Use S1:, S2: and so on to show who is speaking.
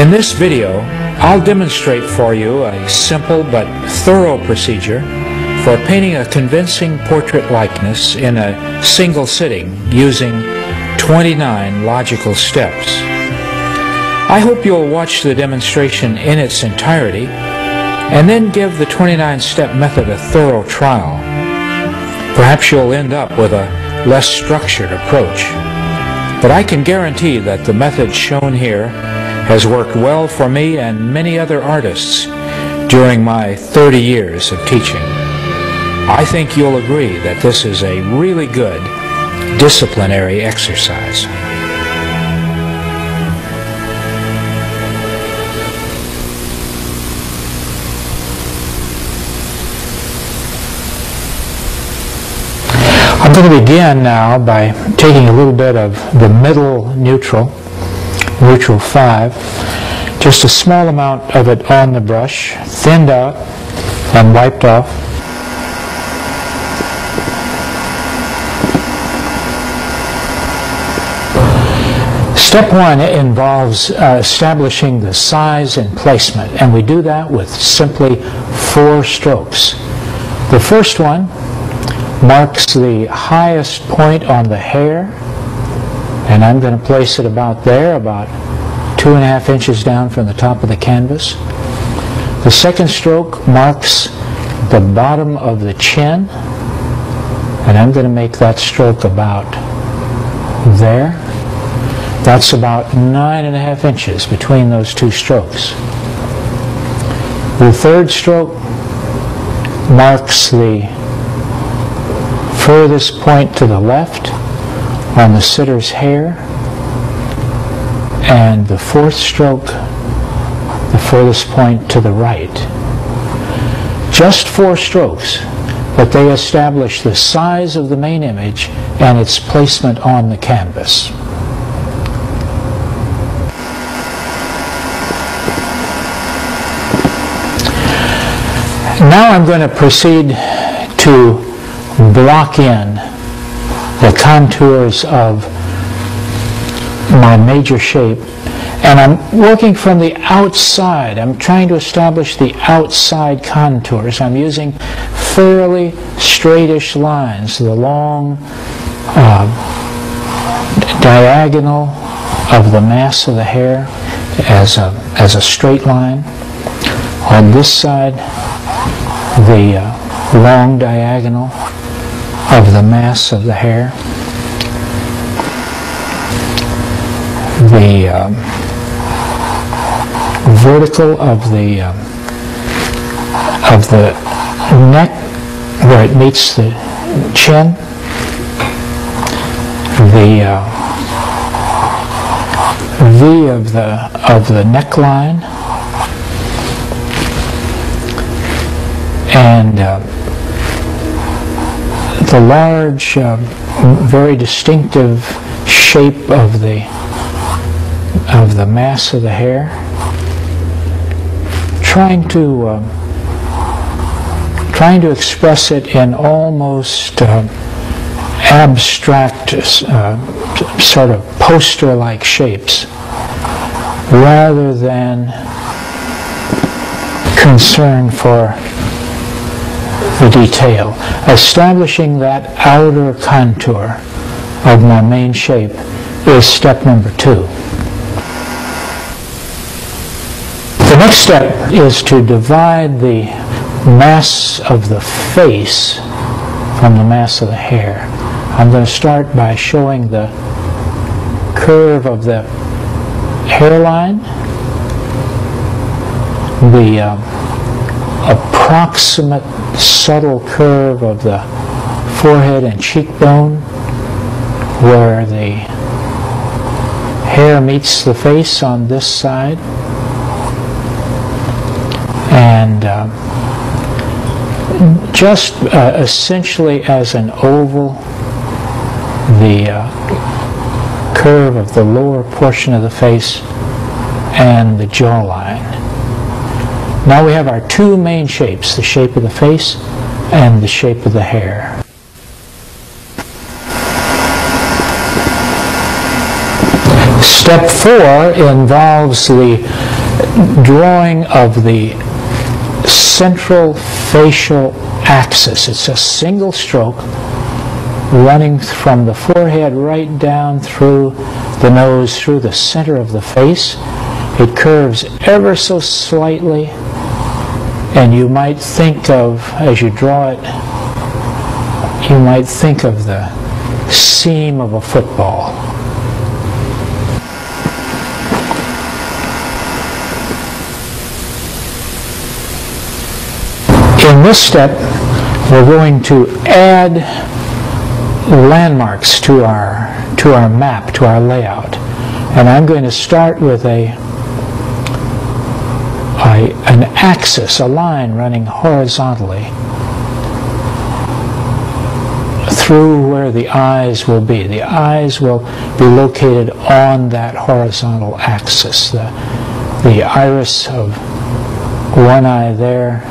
S1: In this video, I'll demonstrate for you a simple but thorough procedure for painting a convincing portrait likeness in a single sitting using 29 logical steps. I hope you'll watch the demonstration in its entirety and then give the 29-step method a thorough trial. Perhaps you'll end up with a less structured approach. But I can guarantee that the method shown here has worked well for me and many other artists during my 30 years of teaching. I think you'll agree that this is a really good disciplinary exercise. I'm going to begin now by taking a little bit of the middle neutral, neutral 5, just a small amount of it on the brush, thinned out and wiped off. Step one involves uh, establishing the size and placement, and we do that with simply four strokes. The first one marks the highest point on the hair, and I'm going to place it about there, about two and a half inches down from the top of the canvas. The second stroke marks the bottom of the chin, and I'm going to make that stroke about there. That's about nine and a half inches between those two strokes. The third stroke marks the furthest point to the left on the sitter's hair, and the fourth stroke, the furthest point to the right. Just four strokes, but they establish the size of the main image and its placement on the canvas. Now I'm going to proceed to block in the contours of my major shape and I'm working from the outside. I'm trying to establish the outside contours. I'm using fairly straightish lines, the long uh, diagonal of the mass of the hair as a, as a straight line. On this side, the uh, long diagonal of the mass of the hair. The um, vertical of the um, of the neck where it meets the chin. The uh, V of the of the neckline and uh, the large, uh, very distinctive shape of the of the mass of the hair, trying to uh, trying to express it in almost uh, abstract, sort of poster-like shapes, rather than concern for the detail. Establishing that outer contour of my main shape is step number two. The next step is to divide the mass of the face from the mass of the hair. I'm going to start by showing the curve of the hairline, the uh, approximate subtle curve of the forehead and cheekbone where the hair meets the face on this side. And uh, just uh, essentially as an oval the uh, curve of the lower portion of the face and the jawline now we have our two main shapes, the shape of the face and the shape of the hair. Step four involves the drawing of the central facial axis. It's a single stroke running from the forehead right down through the nose, through the center of the face. It curves ever so slightly, and you might think of, as you draw it, you might think of the seam of a football. In this step, we're going to add landmarks to our to our map, to our layout. And I'm going to start with a, a an axis, a line running horizontally through where the eyes will be. The eyes will be located on that horizontal axis. The, the iris of one eye there